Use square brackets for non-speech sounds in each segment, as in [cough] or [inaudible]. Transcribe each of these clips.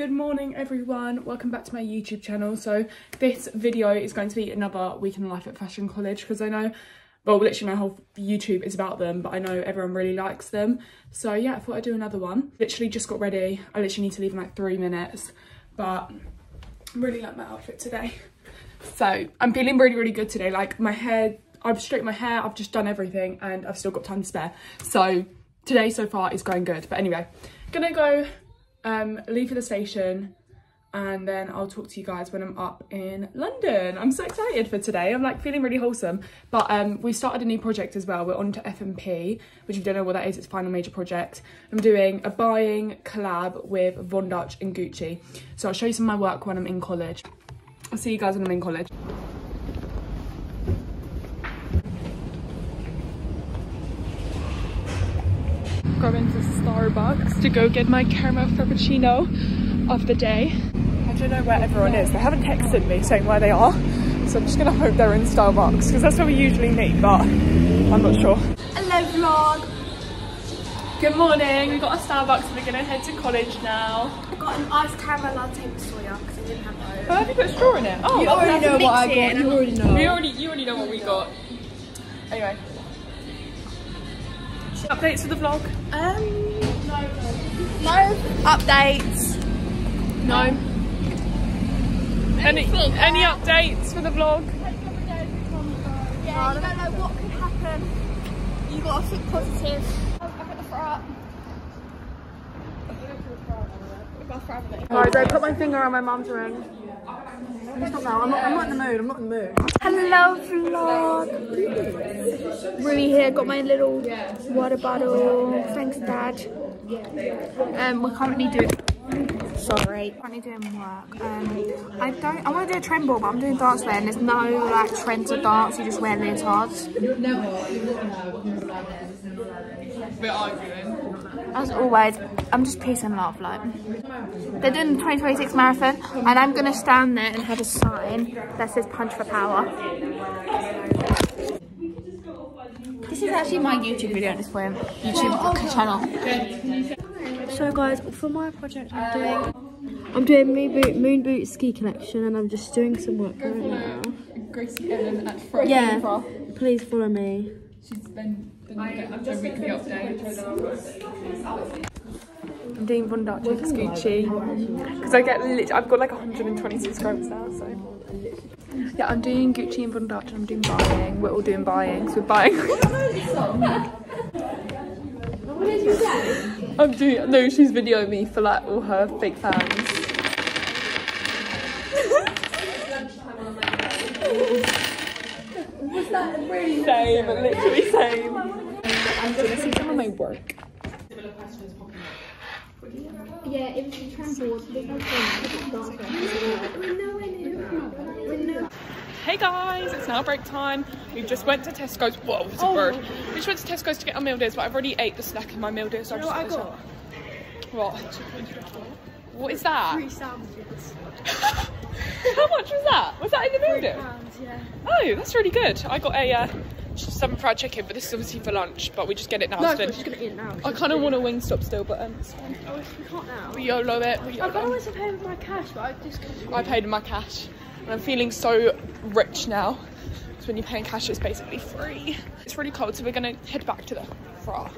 Good morning everyone, welcome back to my YouTube channel. So this video is going to be another week in life at Fashion College because I know, well literally my whole YouTube is about them but I know everyone really likes them. So yeah, I thought I'd do another one. Literally just got ready, I literally need to leave in like three minutes but really like my outfit today. So I'm feeling really really good today, like my hair, I've straightened my hair, I've just done everything and I've still got time to spare. So today so far is going good but anyway, gonna go um, leave for the station and then I'll talk to you guys when I'm up in London. I'm so excited for today. I'm like feeling really wholesome. But um, we started a new project as well. We're on to FMP, which if you don't know what that is, it's final major project. I'm doing a buying collab with Von Dutch and Gucci. So I'll show you some of my work when I'm in college. I'll see you guys when I'm in college. Going to Starbucks to go get my caramel frappuccino of the day. I don't know where everyone is. They haven't texted me saying where they are. So I'm just gonna hope they're in Starbucks because that's where we usually meet, but I'm not sure. Hello vlog. Good morning. We got a Starbucks and we're gonna head to college now. I got an iced caramel latte with soya because I didn't have those. Why oh, have you put a straw in it? Oh, you already know what I got. You already know. You already, you already know what we got. Anyway, Updates for the vlog? Um, no, no. updates. No. Any any updates for the vlog? Yeah, you don't know what could happen. You gotta think positive. Guys, I put my finger on my mom's ring. Stop now. I'm not, I'm not in the mood. I'm not in the mood. Hello vlog. Ruby here. Got my little water bottle. Thanks, Dad. Um, we're currently doing. Sorry, currently doing work. Um, I don't. I want to do a trend ball, but I'm doing dance wear, and there's no like trends of dance. You just wear leotards. We're arguing. As always, I'm just peace and love. Like they're doing the 2026 marathon, and I'm gonna stand there and have a sign that says "Punch for Power." This is actually my YouTube video at this point. YouTube channel. So guys, for my project, I'm doing I'm doing Moon Boot, Moon Boot ski collection, and I'm just doing some work right now. Gracie Ellen at Yeah, please follow me. She's been, been getting the weekly updates. I'm doing Von Dutch with Gucci because I get lit. I've got like 120 subscribers now, so yeah, I'm doing Gucci and Von Dutch, and I'm doing buying. We're all doing buying, so we're buying. [laughs] I'm doing no. She's videoing me for like all her fake fans. Same, literally same. I'm gonna see some of my work. Yeah, it was the trampoline. Hey guys, it's now break time. We just went to Tesco's. Whoa, it's a oh. bird. We just went to Tesco's to get our meal deals, but I've already ate the snack in my meal deal, so I what I just got? What? What is that? Three sandwiches. [laughs] How much was that? Was that in the? Pounds, yeah. Oh, that's really good. I got a uh, some fried chicken, but this is obviously for lunch. But we just get it now. No, we're just gonna eat it now. I kind of want a wing stop still, but um, it's fine. Oh, we can't now. We YOLO it. We I YOLO. always have paid with my cash, but I just. I paid in my cash, and I'm feeling so rich now. Because when you pay in cash, it's basically free. It's really cold, so we're gonna head back to the fra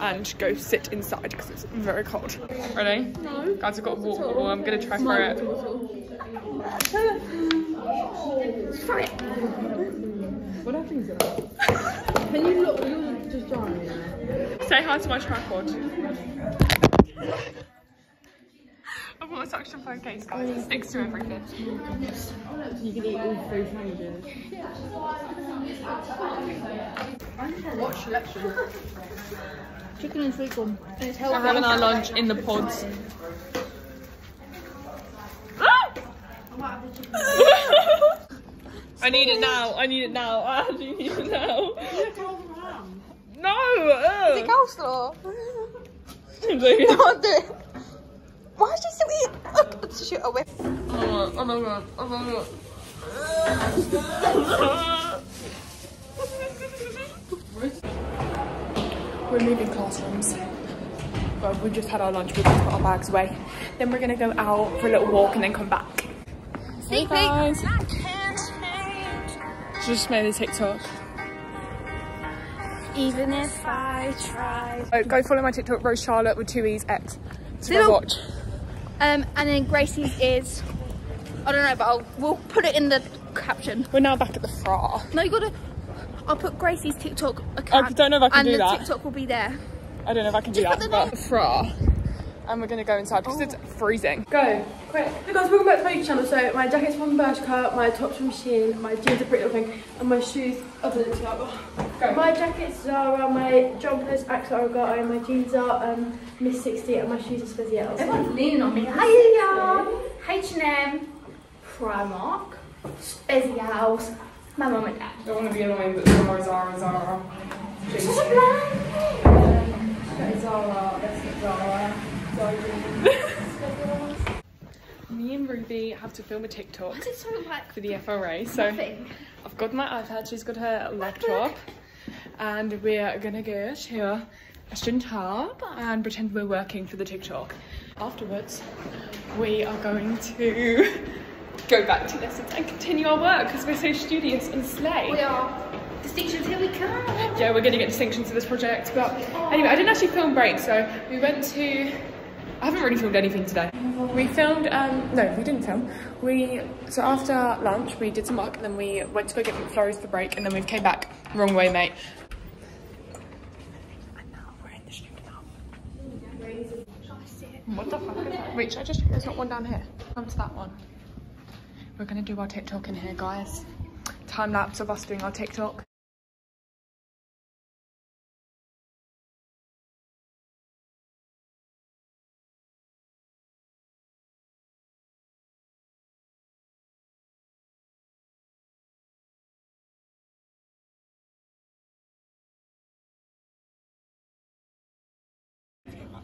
and go sit inside because it's very cold. Ready? No. Guys, I've got a water bottle. I'm gonna try for it. Try it. What happens? [laughs] Can you look? You're just drying. Say hi to my tripod. I've got a suction phone case, guys. It sticks to everything. You can eat all three sandwiches. What selection? Chicken and sweet corn. And it's We're having our lunch in the pods. [laughs] I need it now. I need it now. [laughs] I actually need it now. No. Is it coleslaw? Can't do it. [laughs] Why is she still eating? Look, shoot away. Oh my god. Oh my god. We're moving classrooms. Well, we just had our lunch. we just put our bags away. then we're gonna go out for a little walk and then come back. Hey guys. Just made a TikTok. Even if I try. Oh, go follow my TikTok, Rose Charlotte with two E's X. To Little- watch. Um, and then Gracie's is, I don't know, but I'll, we'll put it in the caption. We're now back at the fra. No, you gotta, I'll put Gracie's TikTok account. I don't know if I can do that. and do the that. TikTok will be there. I don't know if I can do Just that, but fra. And we're gonna go inside because it's freezing. Go, quick. Hey guys, welcome back to my YouTube channel. So my jacket's from Bershka, my top's from Shein, my jeans are pretty looking, and my shoes are Balenciaga. Go. My jacket's Zara, my jumper's Axel Arigato, my jeans are um, Miss 60, and my shoes are Spezials. Everyone's leaning on me. Hi, H&M, Primark, Spezials, my mum and dad. Don't want to be annoying, but Zara, Zara, Zara. Zara, that's [laughs] Zara. Me and Ruby have to film a TikTok it so like for the FRA, so nothing? I've got my iPad, she's got her laptop, and we're gonna go to a student hub and pretend we're working for the TikTok. Afterwards, we are going to go back to lessons and continue our work because we're so studious and slay. We are. Distinctions, here we come. yeah, we're going to get distinctions for this project. But anyway, I didn't actually film break, so we went to. I haven't really filmed anything today. We filmed. Um, no, we didn't film. We so after lunch we did some work, and then we went to go get McFlurries for break, and then we came back. Wrong way, mate. And now we're in the student hub. What the fuck is that? Wait, should I just there's not one down here? Come to that one. We're gonna do our TikTok in here, guys. Time lapse of us doing our TikTok.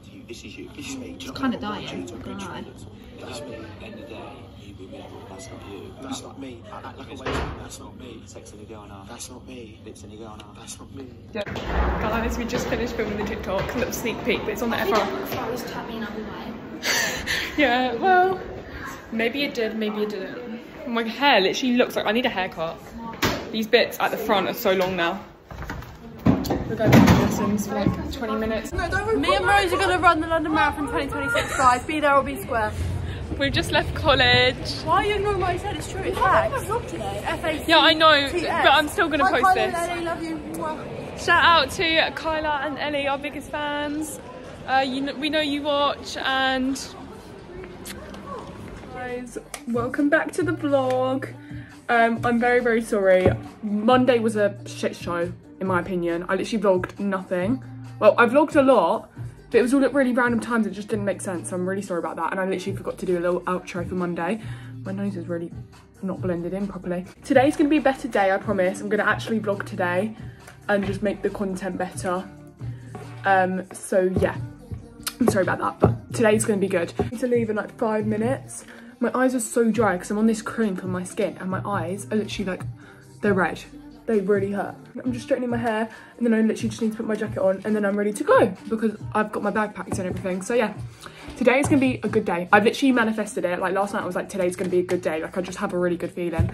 To you. This is you. This is me. It's kinda dying, not gonna. That's me. At the end of the day, you me. That's not you. That's not me. I act like a waiter. That's not me. Sex a girl now. That's not me. Lips a girl now. That's not me. Guys, we just finished filming the TikTok, little sneak peek, but it's on the FR. Flowers tap me another way. Yeah, well, maybe it did, maybe it didn't. My hair literally looks like I need a haircut. These bits at the front are so long now. We're going to lessons for like 20 minutes. Me and Rose are going to run the London Marathon 2026, guys. Be there or be square. We've just left college. Why are you ignoring what I said? It's true. It's facts. FAC. Yeah, I know, but I'm still going to post this. Ellie, love you. Shout out to Kyla and Ellie, our biggest fans. Uh, you know, we know you watch and guys, welcome back to the vlog. Um, I'm very very sorry. Monday was a shit show in my opinion. I literally vlogged nothing. Well, I vlogged a lot, but it was all at really random times. It just didn't make sense. So I'm really sorry about that. And I literally forgot to do a little outro for Monday. My nose is really not blended in properly. Today's gonna be a better day, I promise. I'm gonna actually vlog today and just make the content better. Um, so yeah, I'm sorry about that, but today's gonna be good. I need to leave in like five minutes. My eyes are so dry because I'm on this cream for my skin and my eyes are literally like, they're red. They really hurt. I'm just straightening my hair and then I literally just need to put my jacket on and then I'm ready to go because I've got my bag packed and everything. So yeah, today is gonna be a good day. I've literally manifested it. Like last night I was like, today's gonna be a good day. Like I just have a really good feeling.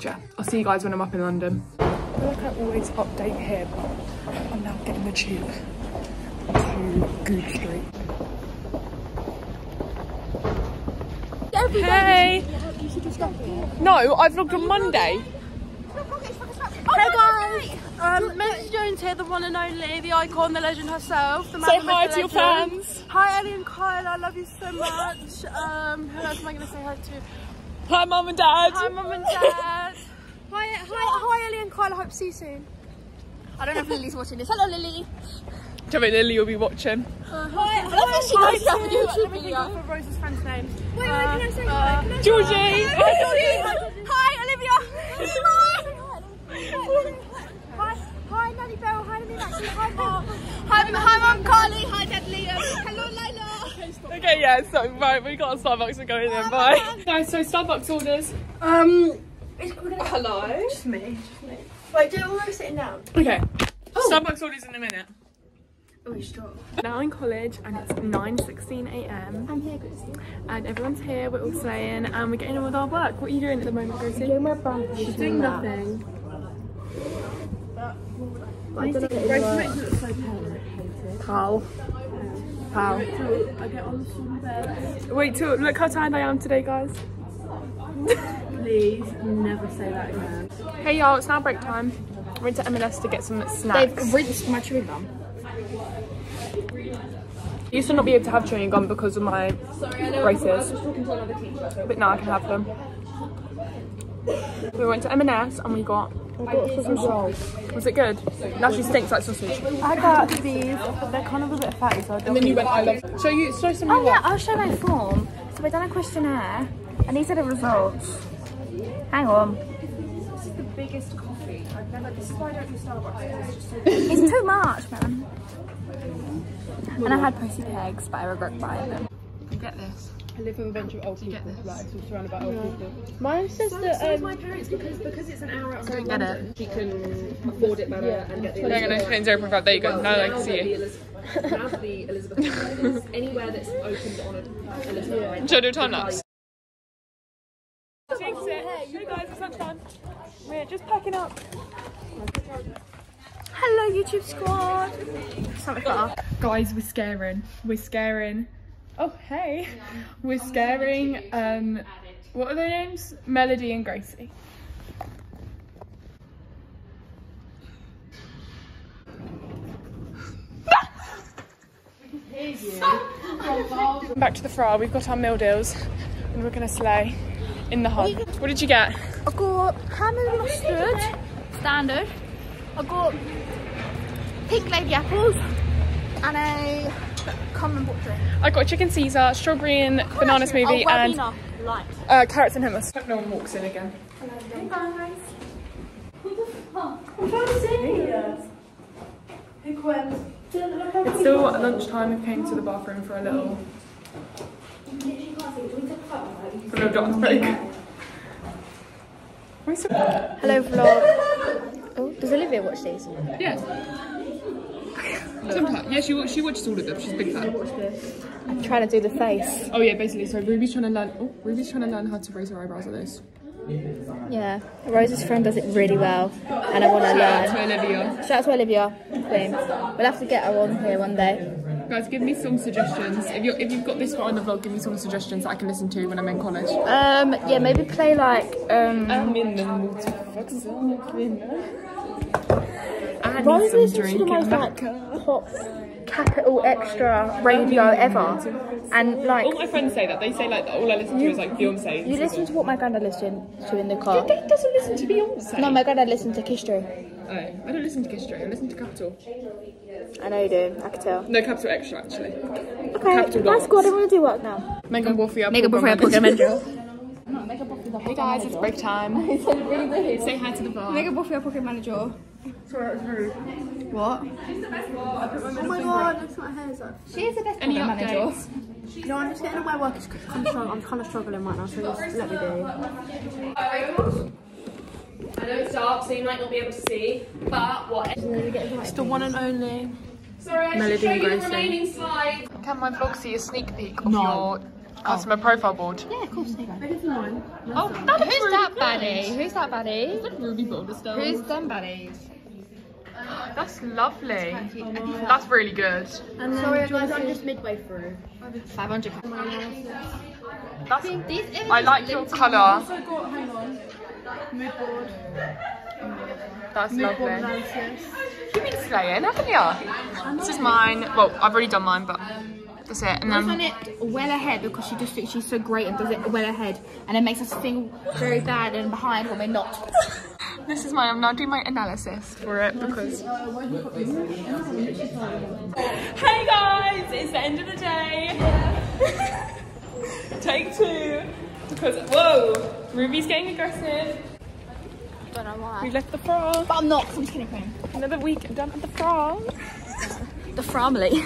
Yeah, I'll see you guys when I'm up in London. I feel like I always update here, but I'm now getting the tube to Goodge Street. Hey! No, I vlogged on Monday. Hey guys, um, Mrs. Jones here, the one and only, the icon, the legend herself. The man, Say hi the to your fans. Hi Ellie and Kyle, I love you so much. Um, who else am I going to say hi to? Hi, mum and dad. Hi mum and dad. hi, hi, hi Ellie and Kyle, I hope to see you soon. I don't know if Lily's watching this. Hello, Lily. Do you think Lily will be watching? Uh, hi, I love how she hi, knows that to- YouTube Let video. of Rose's friend's name. Wait, wait, Uh, can I say uh, hi? Can I Georgie. Hi, Georgie. Hi, Olivia. Hi, hi, Nanny Bell. Hi, Nanny Maxie. Hi, Mom. Hi, hi, Mum Carly. Hi, Dad Liam. Hello, Layla. Okay, yeah, so right, we got a Starbucks, we're going in, bye. Guys, so Starbucks orders. Um, gonna, Hello. just me, just me. Wait, do we're sitting down. Okay, Oh. Starbucks orders in a minute. Oh, now in college and it's 9.16 a.m. I'm here, Gracie. and everyone's here, we're all slaying and we're getting on with our work. What are you doing at the moment, Gracie? Doing my brush. She's doing nothing. Pal. Pal. Wait till look how tired I am today, guys. Please never say that again. Hey y'all, it's now break time. We're into M&S to get some snacks. They've rinsed my chewing gum. I used to not be able to have chewing gum because of my braces, but now I can have them. We went to M&S and we got. Sausage. Was it good? It actually stinks like sausage. I got these, but they're kind of a bit fatty, so I don't And then you went, I love. Show you, show some. Oh yeah, I'll show my form. So we done a questionnaire, and these are the results. Hang on. This is the biggest coffee. I've never. This is why I don't do Starbucks. It's just so It's too much, man. And I had Percy Pigs, but I regret buying them. Get this. I live with a bunch of old people, get this? like, so surrounded by old people. Mine says that, um, my parents because because it's an hour outside. Get it. she can afford it better and get the zero point five. There you go. Now I can see you. Now the Elizabeth [laughs] is anywhere that's opened on a Elizabeth line. Should I do time lapse? Jinx it. Hey guys, it's lunchtime. We're just packing up. Hello, YouTube squad. Something better. Guys, we're scaring. We're scaring. Oh, hey. [laughs] We're scaring, um, what are their names? Melody and Gracie. Back to the fra, we've got our meal deals and we're gonna slay in the hub. What did you get? I got ham and mustard, standard. I got pink lady apples and a common book drink. I got chicken Caesar, strawberry and banana smoothie oh, and uh, carrots and hummus. Hope no one walks in again. Hey guys. It's still lunchtime. We came to the bathroom for a little, for a little dance break. Hello vlog. Oh, does Olivia watch these? Yes. Sometimes. Yeah, she, wa- she watches all of them. She's a big fan. I'm trying to do the face. Oh yeah, basically. So Ruby's trying to learn. Oh, Ruby's trying to learn how to raise her eyebrows like this. Yeah, Rose's friend does it really well, and I want to learn. Shout out learn. to Olivia. Shout out to Olivia. Queen. We'll have to get her on here one day. Guys, give me some suggestions. If you if you've got this far in the vlog, give me some suggestions that I can listen to when I'm in college. Um, yeah, maybe play like um. I'm in the mood to fuck something. Need Rose some listens to drink and most like macca. pop, capital Xtra radio ever, and like All my friends say that. They say like all I listen to is like Beyonce. you stuff. listen to what my granddad listened to in the car. Dad doesn't listen to Beyonce. No, my granddad listened to Kisstory. Oh, I don't listen to Kisstory. I listen to Capital. I know you do. I can tell. No, Capital Xtra actually. Okay, Capital that's good. I want to do work now. Megan Warfield. Mega before I program manager. Hey guys, it's break time. [laughs] Say hi to the bar. Mega before I program manager. What? Oh my god, look at my hair. Like, She is the best Any program manager. no, I'm just getting all my work. It's kind of I'm kind of struggling right now, so just let me do. Uh, I know it's dark, so you might not be able to see, but what? It's the one and only. Sorry, I Melody should show and you the remaining slide. Can my vlog see a sneak peek of your customer profile board? Yeah, of course. Oh, that Who's really that good. baddie? Who's that baddie? Ruby Boulderstone. Who's them baddies? That's lovely. Oh, that's really good. Sorry, guys, I'm just midway through. 500. That's, I like your colour. That's lovely. You've been slaying, haven't you? This is mine. Well, I've already done mine, but um, that's it. And done then it well ahead because she just thinks she's so great and does it well ahead and it makes us feel very bad and behind when we're not. This is mine. I'm now doing my analysis for it because. Hey guys, it's the end of the day. [laughs] Take two. Because whoa, Ruby's getting aggressive. don't know why. We left the frog. But I'm not I'm just kidding. Another week done at the frog. The family. [laughs]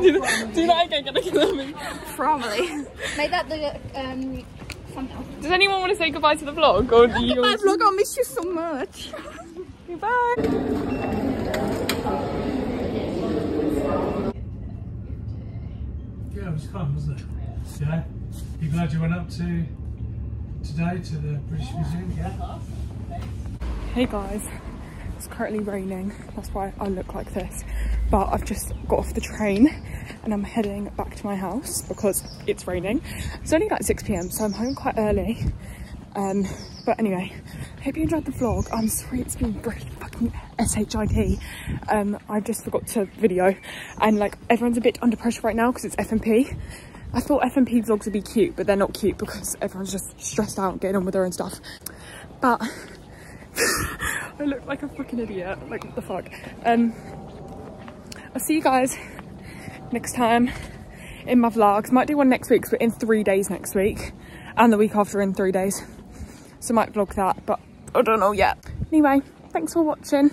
do, do that again, I kill me? family. Make that the um. Does anyone want to say goodbye to the vlog? Or do you Goodbye vlog, I'll miss you so much. [laughs] goodbye. Yeah, it was fun, wasn't it? Yeah. You glad you went up to today to the British Museum? Yeah. Hey guys, it's currently raining. That's why I look like this. But I've just got off the train and I'm heading back to my house because it's raining. It's only like 6pm, so I'm home quite early. Um, but anyway, hope you enjoyed the vlog. I'm sorry it's been really fucking SHIT. Um, I just forgot to video and like everyone's a bit under pressure right now because it's FMP. I thought FMP vlogs would be cute, but they're not cute because everyone's just stressed out getting on with their own stuff. But [laughs] I look like a fucking idiot. Like, what the fuck? Um, I'll see you guys next time in my vlogs. Might do one next week, but in three days next week. And the week after in three days. So might vlog that, but I don't know yet. Anyway, thanks for watching.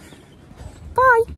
Bye.